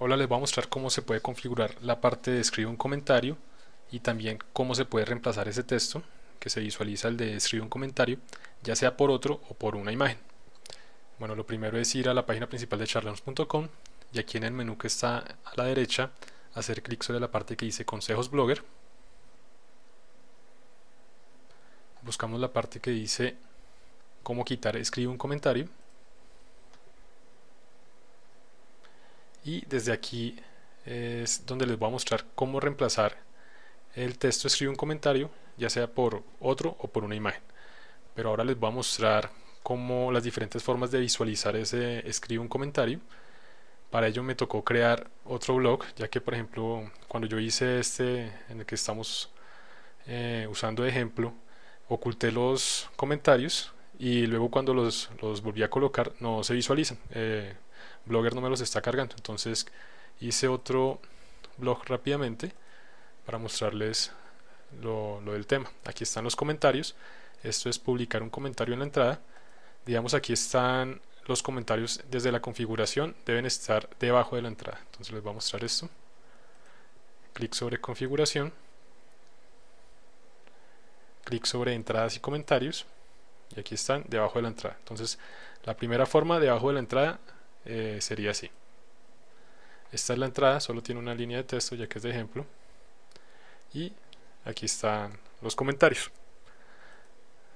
Ahora les voy a mostrar cómo se puede configurar la parte de escribe un comentario y también cómo se puede reemplazar ese texto que se visualiza el de escribe un comentario, ya sea por otro o por una imagen. Bueno, lo primero es ir a la página principal de charlons.com y aquí en el menú que está a la derecha hacer clic sobre la parte que dice consejos blogger. Buscamos la parte que dice cómo quitar escribe un comentario y desde aquí es donde les voy a mostrar cómo reemplazar el texto. Escribe un comentario ya sea por otro o por una imagen. Pero ahora les voy a mostrar cómo las diferentes formas de visualizar ese escribe un comentario. Para ello me tocó crear otro blog ya que por ejemplo cuando yo hice este en el que estamos eh, usando ejemplo oculté los comentarios y luego cuando los, los volví a colocar no se visualizan. Eh, Blogger no me los está cargando. Entonces hice otro blog rápidamente para mostrarles lo, del tema. Aquí están los comentarios. Esto es publicar un comentario en la entrada. Digamos aquí están los comentarios desde la configuración. Deben estar debajo de la entrada. Entonces les voy a mostrar esto. Clic sobre configuración. Clic sobre entradas y comentarios. Y aquí están debajo de la entrada. Entonces la primera forma debajo de la entrada eh, sería así. Esta es la entrada, solo tiene una línea de texto ya que es de ejemplo. Y aquí están los comentarios.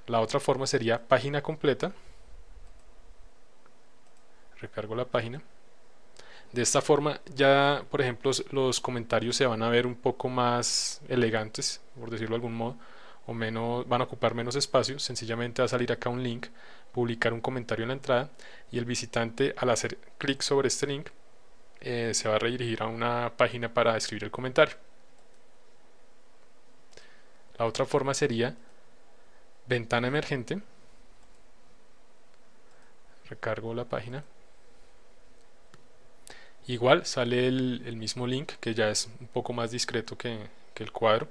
La otra forma sería página completa. Recargo la página. De esta forma ya, por ejemplo, los comentarios se van a ver un poco más elegantes, por decirlo de algún modo, o menos, van a ocupar menos espacio. Sencillamente va a salir acá un link publicar un comentario en la entrada y el visitante al hacer clic sobre este link eh, se va a redirigir a una página para escribir el comentario. La otra forma sería ventana emergente. Recargo la página. Igual sale el, mismo link que ya es un poco más discreto que el cuadro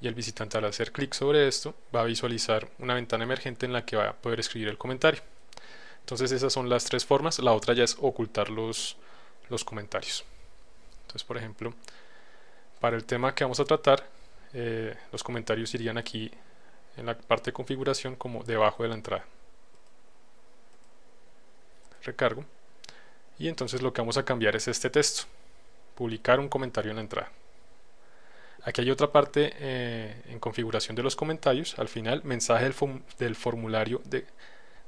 y el visitante al hacer clic sobre esto va a visualizar una ventana emergente en la que va a poder escribir el comentario. Entonces esas son las tres formas. La otra ya es ocultar los, los comentarios. Entonces por ejemplo, para el tema que vamos a tratar, eh, los comentarios irían aquí en la parte de configuración como debajo de la entrada. Recargo. Y entonces lo que vamos a cambiar es este texto. Publicar un comentario en la entrada. Aquí hay otra parte eh, en configuración de los comentarios. Al final, mensaje del, formulario de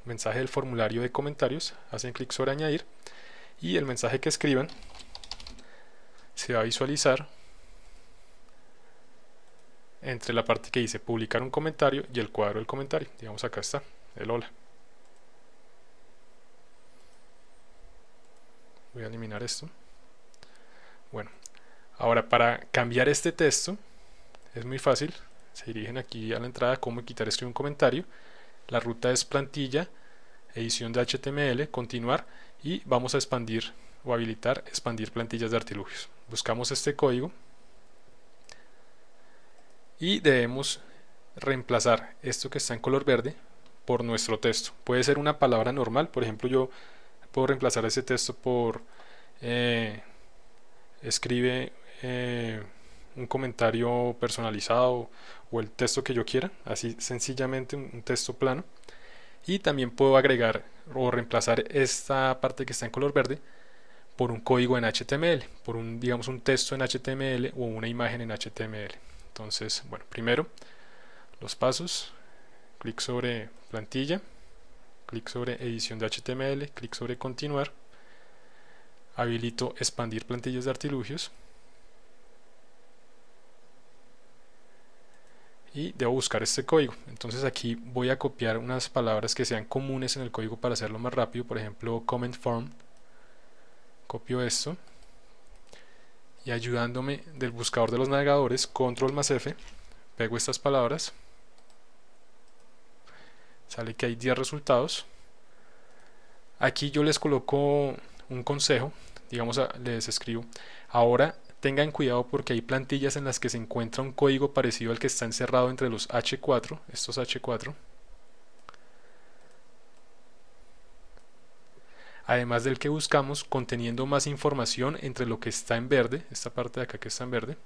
mensaje del formulario de comentarios. Hacen clic sobre añadir y el mensaje que escriban se va a visualizar entre la parte que dice publicar un comentario y el cuadro del comentario. Digamos acá está, el hola. Voy a eliminar esto. Bueno, Ahora, para cambiar este texto, es muy fácil. Se dirigen aquí a la entrada, cómo quitar escribir un comentario. La ruta es plantilla, edición de HTML, continuar y vamos a expandir o habilitar expandir plantillas de artilugios. Buscamos este código y debemos reemplazar esto que está en color verde por nuestro texto. Puede ser una palabra normal, por ejemplo yo puedo reemplazar ese texto por eh, escribe eh, un comentario personalizado o el texto que yo quiera, así sencillamente un texto plano. Y también puedo agregar o reemplazar esta parte que está en color verde por un código en HTML, por un digamos un texto en HTML o una imagen en HTML. Entonces, bueno, primero los pasos, clic sobre plantilla, clic sobre edición de HTML, clic sobre continuar, habilito expandir plantillas de artilugios y debo buscar este código. Entonces aquí voy a copiar unas palabras que sean comunes en el código para hacerlo más rápido. Por ejemplo comment form. Copio esto. Y ayudándome del buscador de los navegadores control más F pego estas palabras. Sale que hay 10 resultados. Aquí yo les coloco un consejo. Digamos les escribo ahora Tengan cuidado porque hay plantillas en las que se encuentra un código parecido al que está encerrado entre los H4, estos H4. además del que buscamos, conteniendo más información entre lo que está en verde, esta parte de acá que está en verde,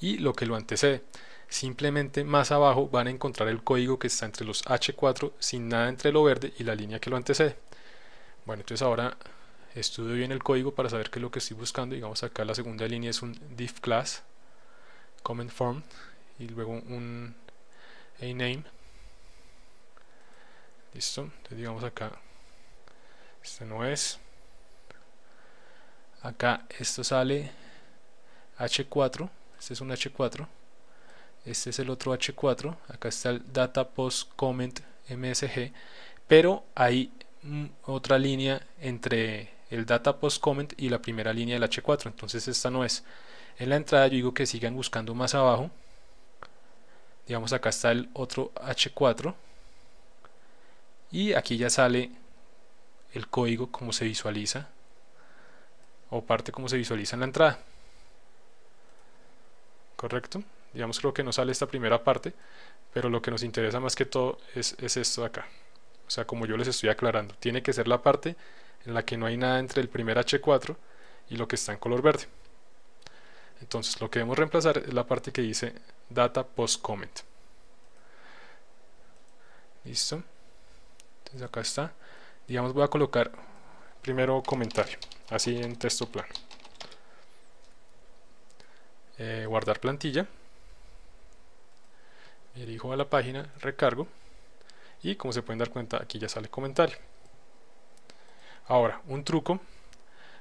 y lo que lo antecede. Simplemente más abajo van a encontrar el código que está entre los H4 sin nada entre lo verde y la línea que lo antecede. Bueno, entonces ahora estudio bien el código para saber qué es lo que estoy buscando. Digamos acá la segunda línea es un div class, comment form y luego un a name. Listo, entonces digamos acá, este no es. Acá esto sale H4, este es un H4 este es el otro H4, acá está el data post comment msg, pero hay otra línea entre el data post comment y la primera línea del H4, entonces esta no es. En la entrada yo digo que sigan buscando más abajo, digamos acá está el otro H4 y aquí ya sale el código como se visualiza o parte como se visualiza en la entrada. Correcto digamos creo que no sale esta primera parte pero lo que nos interesa más que todo es, esto de acá. O sea como yo les estoy aclarando tiene que ser la parte en la que no hay nada entre el primer H4 y lo que está en color verde. Entonces lo que debemos reemplazar es la parte que dice data post comment. Listo. Entonces acá está. Digamos voy a colocar primero comentario así en texto plano. Eh, guardar plantilla. Me dirijo a la página, recargo. Y como se pueden dar cuenta aquí ya sale comentario. Ahora, un truco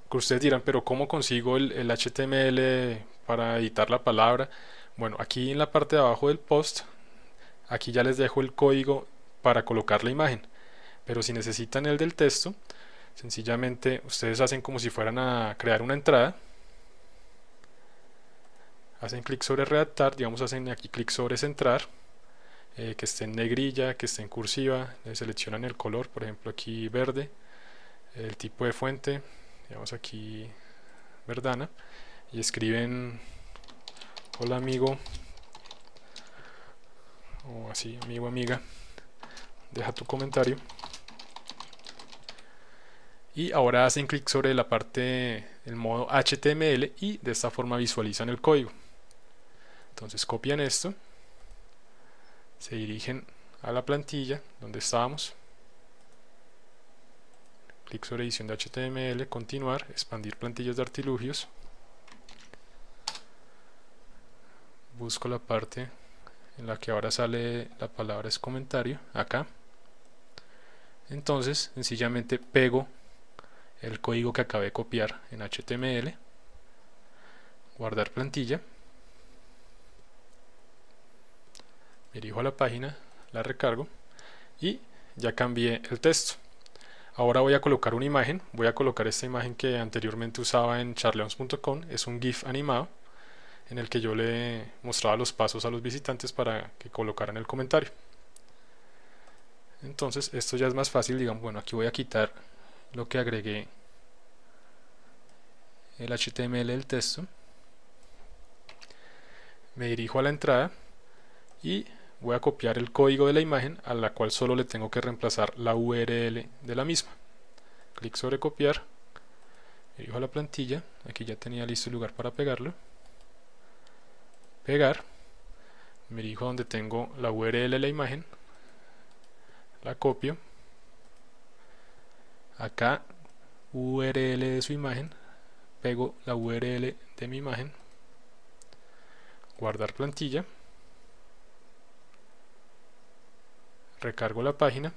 que ustedes dirán, pero ¿cómo consigo el, HTML para editar la palabra? Bueno, aquí en la parte de abajo del post, aquí ya les dejo el código para colocar la imagen. Pero si necesitan el del texto, sencillamente ustedes hacen como si fueran a crear una entrada. Hacen clic sobre redactar, digamos hacen aquí clic sobre centrar eh, que esté en negrilla, que esté en cursiva, le seleccionan el color, por ejemplo aquí verde, el tipo de fuente, digamos aquí verdana, y escriben hola amigo, o así amigo amiga, deja tu comentario. Y ahora hacen clic sobre la parte, el modo HTML y de esta forma visualizan el código. Entonces copian esto se dirigen a la plantilla donde estábamos clic sobre edición de HTML, continuar, expandir plantillas de artilugios. Busco la parte en la que ahora sale la palabra es comentario, acá. Entonces sencillamente pego el código que acabé de copiar en HTML guardar plantilla. Dirijo a la página, la recargo y ya cambié el texto. Ahora voy a colocar una imagen, voy a colocar esta imagen que anteriormente usaba en charleons.com, es un GIF animado en el que yo le mostraba los pasos a los visitantes para que colocaran el comentario. Entonces esto ya es más fácil, digamos, bueno, aquí voy a quitar lo que agregué el HTML del texto. Me dirijo a la entrada y voy a copiar el código de la imagen a la cual solo le tengo que reemplazar la URL de la misma. Clic sobre copiar, dirijo a la plantilla, aquí ya tenía listo el lugar para pegarlo. Pegar, me dirijo donde tengo la URL de la imagen, la copio, acá URL de su imagen, pego la URL de mi imagen, guardar plantilla, recargo la página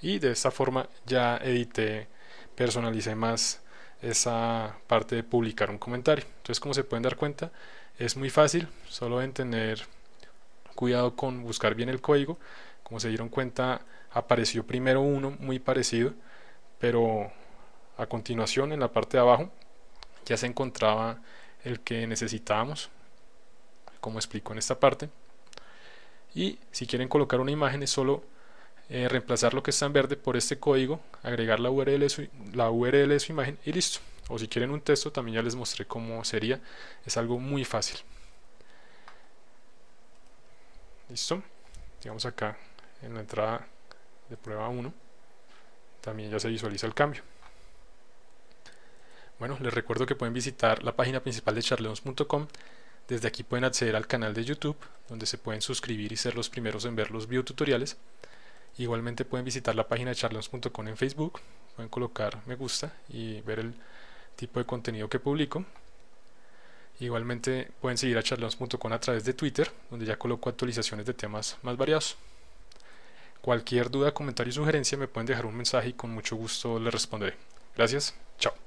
y de esta forma ya edité, personalicé más esa parte de publicar un comentario. Entonces como se pueden dar cuenta es muy fácil, solo deben tener cuidado con buscar bien el código. Como se dieron cuenta apareció primero uno muy parecido, pero a continuación en la parte de abajo ya se encontraba el que necesitábamos, como explico en esta parte y si quieren colocar una imagen es solo eh, reemplazar lo que está en verde por este código, agregar la URL, su, la URL de su imagen y listo. O si quieren un texto, también ya les mostré cómo sería. Es algo muy fácil. Listo. Digamos acá en la entrada de prueba 1. también ya se visualiza el cambio. Bueno, les recuerdo que pueden visitar la página principal de charleons.com. Desde aquí pueden acceder al canal de YouTube, donde se pueden suscribir y ser los primeros en ver los videotutoriales. Igualmente pueden visitar la página de charleons.com en Facebook, pueden colocar me gusta y ver el tipo de contenido que publico. Igualmente pueden seguir a charleons.com a través de Twitter, donde ya coloco actualizaciones de temas más variados. Cualquier duda, comentario y sugerencia me pueden dejar un mensaje y con mucho gusto les responderé. Gracias, chao.